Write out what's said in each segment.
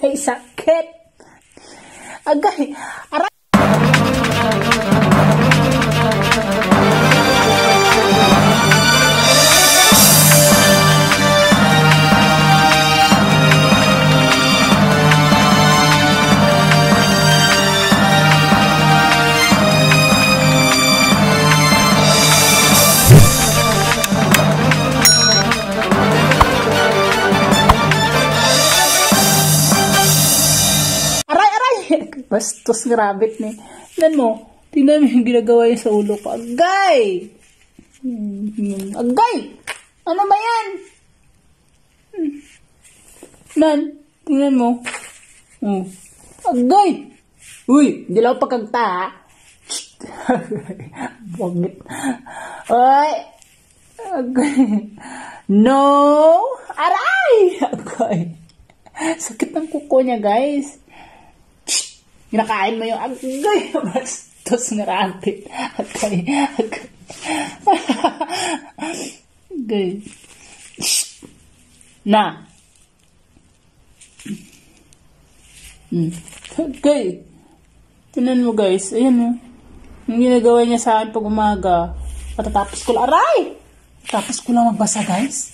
Sakit. Agay. Aray, Bastos rabbit ni. Tingnan mo. Tingnan mo yung ginagawa niya sa ulo ko. Agay! Hmm, Agay! Ano ba yan? Hmm. Nan, tingnan mo. Hmm. Agay! Uy, hindi lang pagkagta ha. Bangit. Ay! Agay. No! Aray! Agay. Sakit ng kuko niya, guys. Shh! Kinakain mo yung agay. Bastos na rabbit. Agay. Agay. agay. Na. Hmm. Agay. Tinan mo, guys. Ayan, oh. Yung ginagawa niya sa akin pag umaga. Patatapos ko lang. Aray! Tapos ko lang magbasa, guys.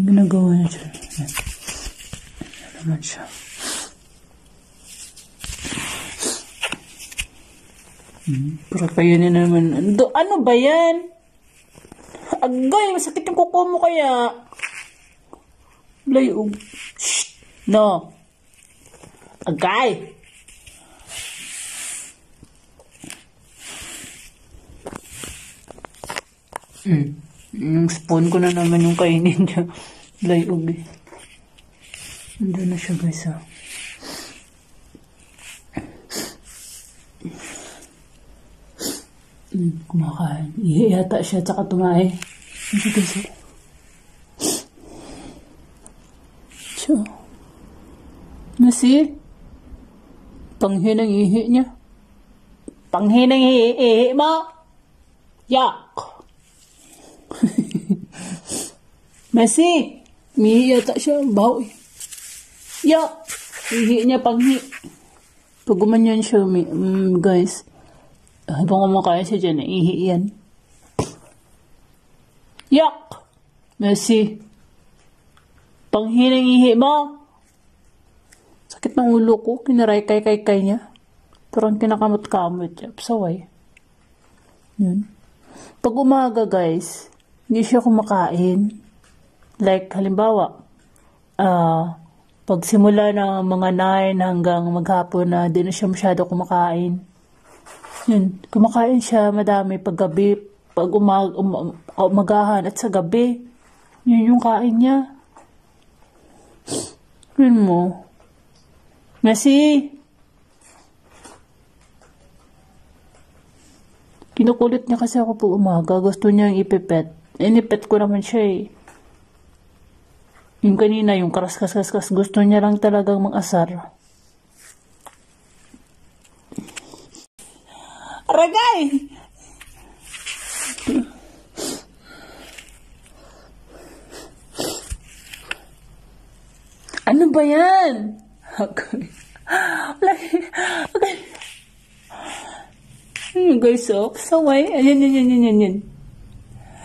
Yung ginagawa niya dyan. Ayan. Ayan naman siya. Hmm, Pero kayo na naman. Ano, ano ba yan? Agay, masakit yung kuko mo kaya. Layo. Shh. No. Agay. Mm. Yung spoon ko na naman yung kainin niya. Layog eh. Nandun na siya guys ah. Mm, kumakain. Ihi yata siya tsaka tumae. Ano guys ah. Siya. Nasi? Panghinang ihi niya. Panghinang ihi, ihi mo. Yak. Messi, mihi yata siya. Baho eh. Ya, ihi niya panghi. Pag gumanyan siya, mi, mm, guys, habang kumakain siya dyan, ihi yan. Yak! Messi, panghi ng ihi mo. Sakit ng ulo ko, kinaray kay kay kay niya. Parang kinakamot-kamot siya. Saway. Yun. Pag umaga, guys, hindi siya kumakain. Like, halimbawa, ah, pag simula ng mga 9 hanggang maghapon na di na siya masyado kumakain. Yun, kumakain siya madami pag gabi, pag umag, um, umagahan at sa gabi. Yun yung kain niya. Yun mo. Messi! Kinukulit niya kasi ako po umaga. Gusto niya yung ipipet. Inipet ko naman siya eh. Yung kanina, yung karas-kas-kas, gusto niya lang talagang mag-asar. Aragay! Ano ba yan? Okay. Hmm, guys, oh. Saway. Ayan, yan, yan, yan, yan, yan.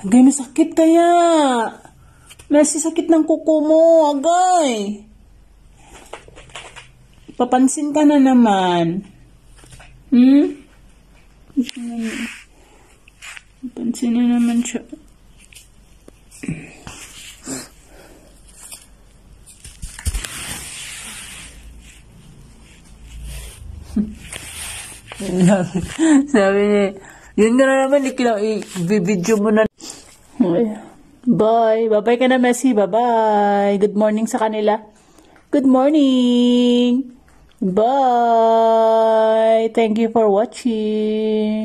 Agay, masakit kaya. Nasi sakit ng kuko mo, agay. Papansin ka na naman. Hmm? Papansin na naman siya. Sabi niya, yun na naman, i-video mo na. Okay. Bye. Bye-bye ka na, Messi. Bye-bye. Good morning sa kanila. Good morning. Bye. Thank you for watching.